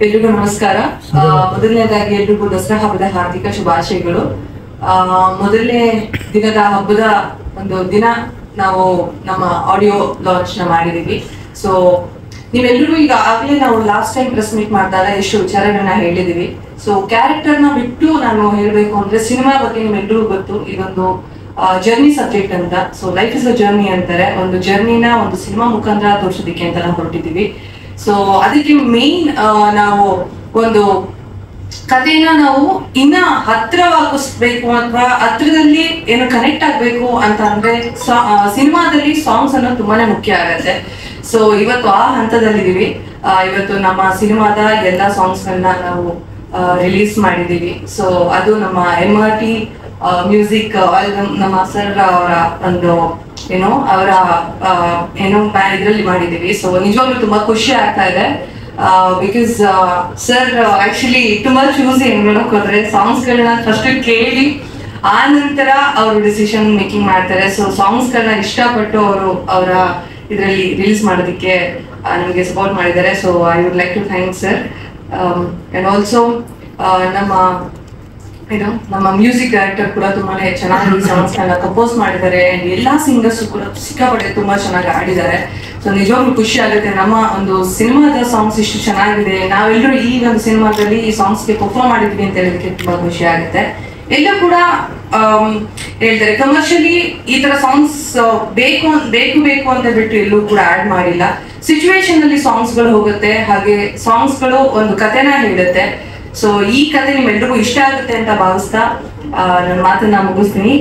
ಎಲ್ರಿಗೂ ನಮಸ್ಕಾರ. ಮೊದಲನೇದಾಗಿ ಎಲ್ರಿಗೂ ದಸರಾ ಹಬ್ಬದ ಹಾರ್ದಿಕ ಶುಭಾಶಯಗಳು. ಆ, ಮೊದಲನೇ ದಿನದ ಹಬ್ಬದ ಒಂದು ದಿನ ನಾವು ನಮ್ಮ ಆಡಿಯೋ ಲಾಂಚ್ನ ಮಾಡಿದೀವಿ ಸೊ ನೀವೆಲ್ಲರೂ ಈಗ ಆಗ್ಲೇ ನಾವು ಲಾಸ್ಟ್ ಟೈಮ್ ಪ್ರೆಸ್ ಮೀಟ್ ಮಾಡಿದಾಗ ಎಷ್ಟು ವಿಚಾರಗಳನ್ನ ಹೇಳಿದೀವಿ ಸೊ ಕ್ಯಾರೆಕ್ಟರ್ನ ಬಿಟ್ಟು ನಾನು ಹೇಳ್ಬೇಕು ಅಂದ್ರೆ ಸಿನಿಮಾ ಬಗ್ಗೆ ನಿಮ್ಮೆಲ್ಲರಿಗೂ ಗೊತ್ತು. ಇದೊಂದು ಜರ್ನಿ ಸಬ್ಜೆಕ್ಟ್ ಅಂತ so life is a journey ಅಂತಾರೆ. ಒಂದು ಜರ್ನಿನ ಒಂದು ಸಿನಿಮಾ ಮುಖಾಂತರ ತೋರಿಸೋದಕ್ಕೆ ಅಂತ ನಾವು ಹೊರಟಿದ್ದೀವಿ. ಸೊ ಅದಕ್ಕೆ ಮೇನ್ ನಾವು ಒಂದು ಕಥೆನ ನಾವು ಇನ್ನ ಹತ್ರವಾಗಿಸ್ಬೇಕು ಅಥವಾ ಹತ್ರದಲ್ಲಿ ಏನು ಕನೆಕ್ಟ್ ಆಗ್ಬೇಕು ಅಂತ ಅಂದ್ರೆ ಸಿನಿಮಾದಲ್ಲಿ ಸಾಂಗ್ಸ್ ಅನ್ನೋದು ತುಂಬಾನೇ ಮುಖ್ಯ ಆಗತ್ತೆ. ಸೊ ಇವತ್ತು ಆ ಹಂತದಲ್ಲಿದ್ದೀವಿ. ಇವತ್ತು ನಮ್ಮ ಸಿನಿಮಾದ ಎಲ್ಲ ಸಾಂಗ್ಸ್ ಗಳನ್ನ ನಾವು ರಿಲೀಸ್ ಮಾಡಿದೀವಿ ಸೊ ಅದು ನಮ್ಮ ಎಂ ಆರ್ ಟಿ ಮ್ಯೂಸಿಕ್ ನಮ್ಮ ಸರ್ ಅವರ ಒಂದು ಏನೋ ಅವರ ಏನೋ ಇದರಲ್ಲಿ ಮಾಡಿದ್ದೀವಿ. ಸೊ ನಿಜವಾಗ್ಲೂ ತುಂಬಾ ಖುಷಿ ಆಗ್ತಾ ಇದೆ. ಬಿಕಾಸ್ ಸರ್ ಆಕ್ಚುಲಿ ತುಂಬಾ ಚೂಸಿ ನೋಡಕ್ ಹೋದ್ರೆ ಸಾಂಗ್ಸ್ ಗಳನ್ನ ಫಸ್ಟ್ ಕೇಳಿ, ಆ ನಂತರ ಅವರು ಡಿಸಿಷನ್ ಮೇಕಿಂಗ್ ಮಾಡ್ತಾರೆ. ಸೊ ಸಾಂಗ್ಸ್ ಗಳನ್ನ ಇಷ್ಟಪಟ್ಟು ಅವರು ಅವರ ಇದರಲ್ಲಿ ರಿಲೀಸ್ ಮಾಡೋದಕ್ಕೆ ನಮಗೆ ಸಪೋರ್ಟ್ ಮಾಡಿದ್ದಾರೆ. So I would like to thank sir and also ನಮ್ಮ ಇದು ನಮ್ಮ ಮ್ಯೂಸಿಕ್ ಡೈರೆಕ್ಟರ್ ಕೂಡ ತುಂಬಾನೇ ಚೆನ್ನಾಗಿ ಸಾಂಗ್ಸ್ ಎಲ್ಲ ಕಂಪೋಸ್ ಮಾಡಿದ್ದಾರೆ. ಎಲ್ಲ ಎಲ್ಲಾ ಸಿಂಗರ್ಸ್ ಕೂಡ ಸಿಕ್ಕಾಪಟ್ಟೆ ತುಂಬಾ ಚೆನ್ನಾಗಿ ಆಡಿದ್ದಾರೆ ಸೊ ನಿಜವಾಗ್ಲೂ ಖುಷಿ ಆಗುತ್ತೆ. ನಮ್ಮ ಒಂದು ಸಿನಿಮಾದ ಸಾಂಗ್ಸ್ ಇಷ್ಟು ಚೆನ್ನಾಗಿದೆ. ನಾವೆಲ್ಲರೂ ಈ ಒಂದು ಸಿನಿಮಾದಲ್ಲಿ ಈ ಸಾಂಗ್ಸ್ಗೆ ಪರ್ಫಾರ್ಮ್ ಮಾಡಿದ್ವಿ ಅಂತ ಹೇಳೋದಕ್ಕೆ ತುಂಬಾ ಖುಷಿ ಆಗುತ್ತೆ. ಎಲ್ಲ ಕೂಡ ಹೇಳ್ತಾರೆ ಕಮರ್ಷಿಯಲಿ ಈ ತರ ಸಾಂಗ್ಸ್ ಬೇಕು ಬೇಕು ಬೇಕು ಅಂತ ಬಿಟ್ಟು ಎಲ್ಲೂ ಕೂಡ ಆಡ್ ಮಾಡಿಲ್ಲ. ಸಿಚುವೇಶನ್ ಅಲ್ಲಿ ಸಾಂಗ್ಸ್ಗಳು ಹೋಗುತ್ತೆ. ಹಾಗೆ ಸಾಂಗ್ಸ್ಗಳು ಒಂದು ಕಥೆನ ಹೇಳುತ್ತೆ ಸೊ ಈ ಕತೆ ನಿಮ್ಮೆಲ್ರಿಗೂ ಇಷ್ಟ ಆಗುತ್ತೆ ಅಂತ ಭಾವಿಸ್ತಾ ನನ್ನ ಮಾತನ್ನ ಮುಗಿಸ್ತೀನಿ.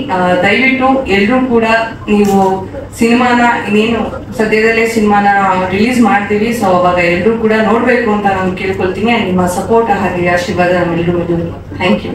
ದಯವಿಟ್ಟು ಎಲ್ಲರೂ ಕೂಡ ನೀವು ಸಿನಿಮಾನ, ಇನ್ನೇನು ಸದ್ಯದಲ್ಲೇ ಸಿನಿಮಾನ ರಿಲೀಸ್ ಮಾಡ್ತೀವಿ. ಸೊ ಅವಾಗ ಎಲ್ಲರೂ ಕೂಡ ನೋಡ್ಬೇಕು ಅಂತ ನಾನು ಕೇಳ್ಕೊಳ್ತೀನಿ. ನಿಮ್ಮ ಸಪೋರ್ಟ್ ಹಾಗೆ ಆಶೀರ್ವಾದ ನಮ್ಮೆಲ್ಲರೂ ಥ್ಯಾಂಕ್ ಯು